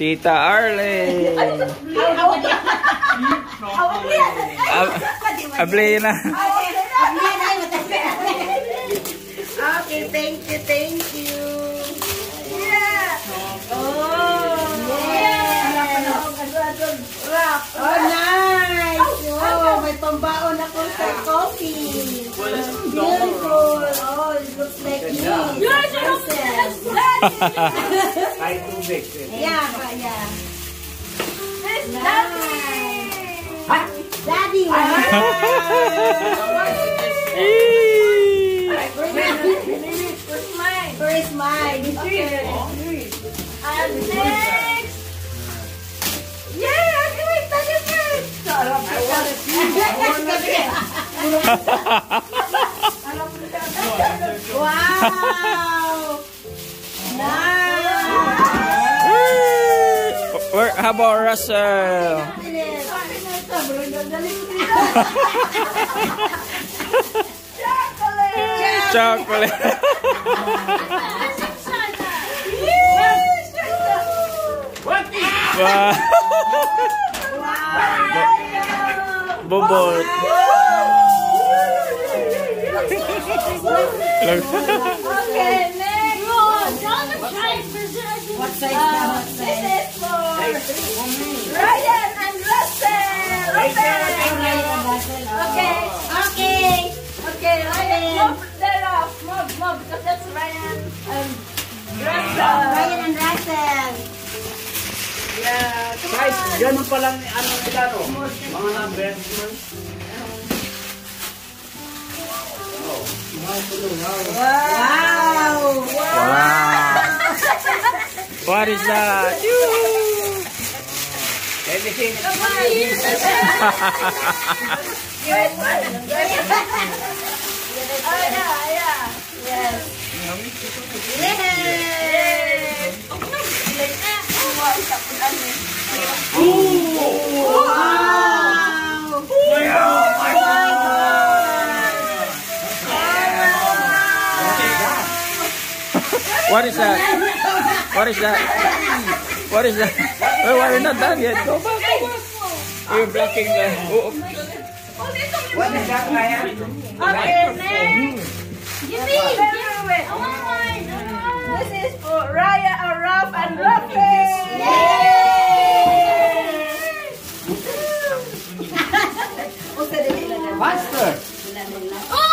Tita Arlene. Ab- Abli na. Okay, thank you, thank you. Yeah. Oh. Yeah. Oh, nice. Oh, may pambaon ako sa coffee. Beautiful. Oh, it looks like me. Kahit tubig. Yeah, but yeah. Daddy. Where is mine? And next. Wow. Nice. Where, how about Russell? Chocolate. wow. Bubot. Okay, next. What size na? What This size? is for Ryan and Russell. Open. Okay. Okay. Okay, Ryan. Move that off. Move, move, because that's Ryan and Russell. Ryan and Russell. Yeah, Guys, ganun pa lang ano nila no? Mga number. Wow! Wow! Wow! What is that? Everything. Oh, yeah, yeah. Yes. Yes. Yay. Yay. Ilan na? Wow, tapunan. Wow. What is that? What is that? What is that? Well, we're not done yet. Go back, go back. You're blocking the... Oh, What is that, Ryan? Okay, next. Give me. Wait, wait, wait. I want mine. This is for Raya, Araf, and Rafi. Master. Oh!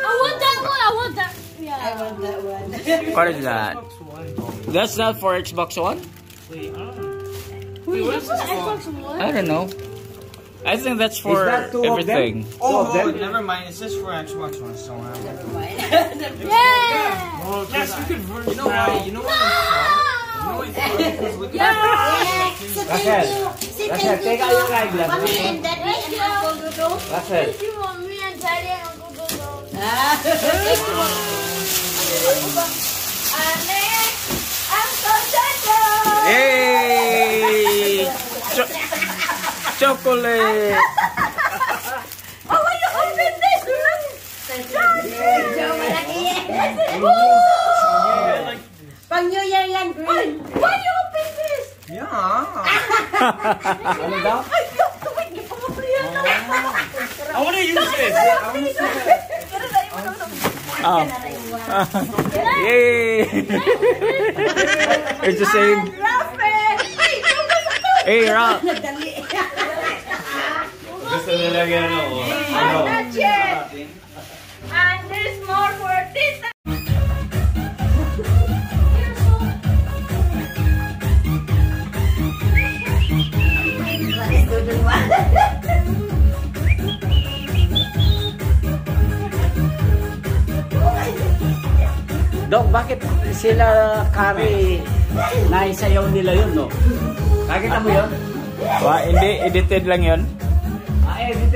I want that one. I want that. Yeah. I want that one. what is that? That's not for Xbox One? Wait, that's for Xbox One. I don't know. I think that's for that two of them? everything. Oh, So oh, never mind. It's just for Xbox One. So, uh, Yeah. oh, yes, you could. You know why? You know why? You know why? Because with Yeah. So thank you. Say thank you take out your eyeglasses. Mommy and Daddy and Uncle Dodo. Russell. Thank you, mommy and daddy and Uncle Dodo. Ah. And next, Uncle Dodo. Yay! chocolate. oh, when you open this, look. Bằng như yan yan green. Why you open this? Yeah. I want to use this. I want to see that. Oh. Yay! it's the same. Hey, Rob. Gusto nila yan ako. Oh, not yet. And there's more for Tita. What is Dodo one? Dok, bakit sila kari naisayaw nila yun, no? Nakita mo yun? Wa, hindi, edited lang yun.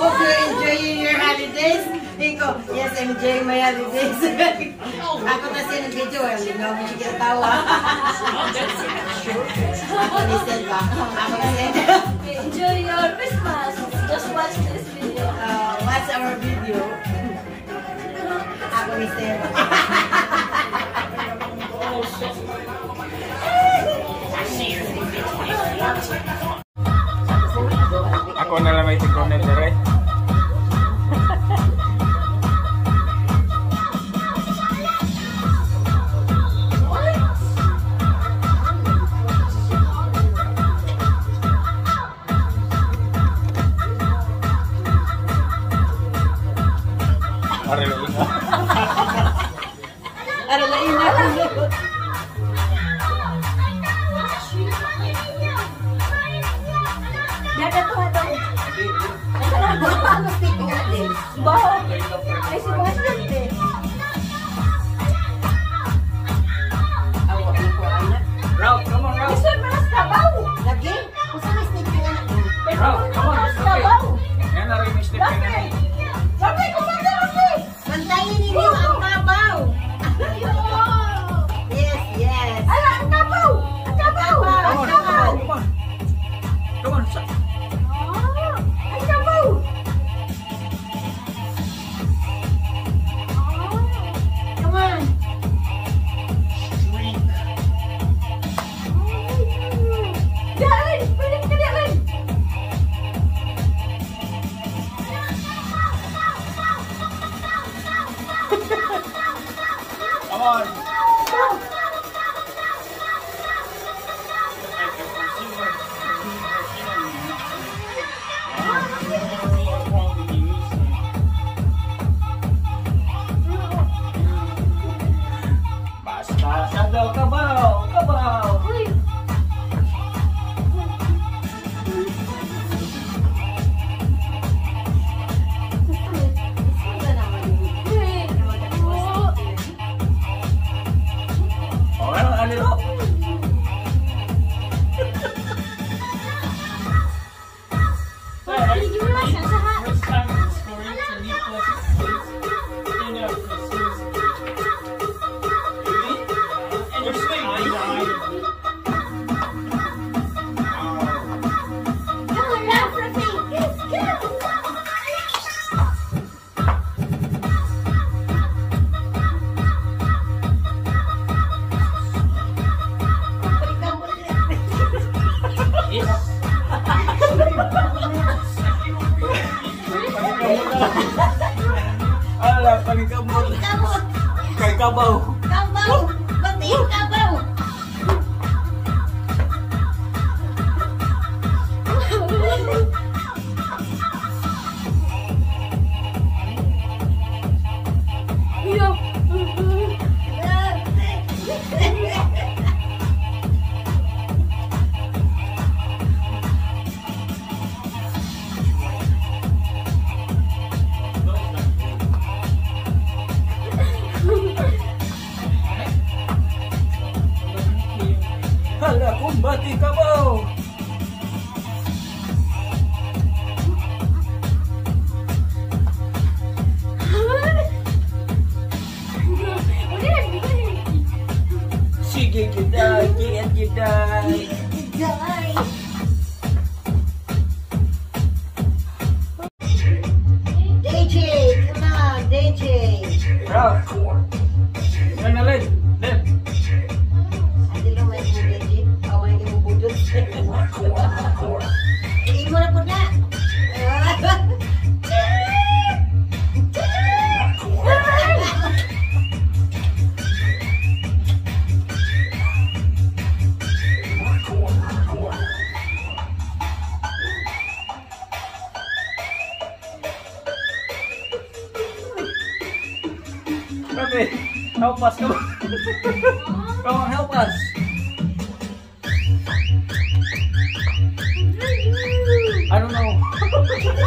Hope you're enjoying your holidays. Iko, yes, I'm enjoying my holidays. Ako na video well, eh, you know, hindi kita tawa. Ako said ba? Ako. Enjoy your Christmas. Just watch this video. Uh, watch our video. Ako. I see you. ano, speaking natin. Baho. May sibukas lang din.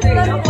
对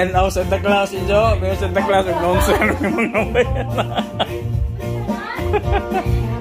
10 hours at the class, Ijo. Mayroon sa the class, nung sir, mga bayan.